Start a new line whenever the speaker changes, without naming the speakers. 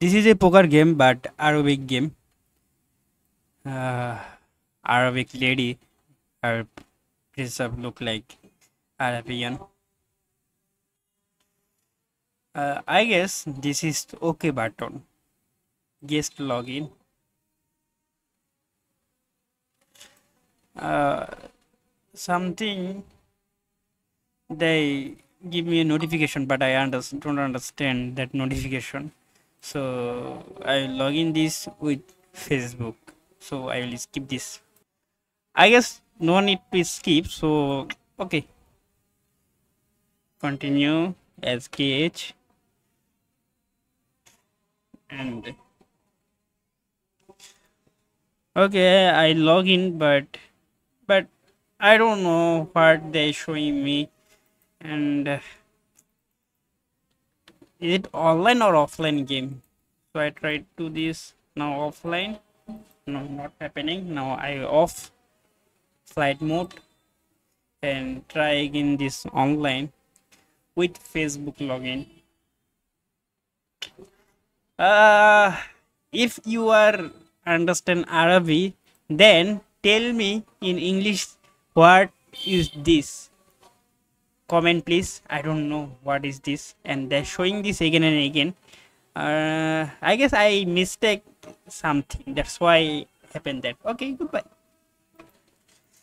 this is a poker game but arabic game. Uh, arabic lady her dress look like arabian. Uh, i guess this is okay button. Guest login. Uh, something they give me a notification but i don't understand that notification so i log in this with facebook. So i will skip this. I guess no need to skip so okay. Continue. Skh and okay i log in but but i don't know what they showing me. And is it online or offline game? So i tried to do this now offline. No not happening. Now i off flight mode and try again this online with facebook login. Uh if you are understand arabic then tell me in english what is this comment please. I don't know what is this. And they're showing this again and again. Uh, i guess i mistake something. That's why happened that. Okay goodbye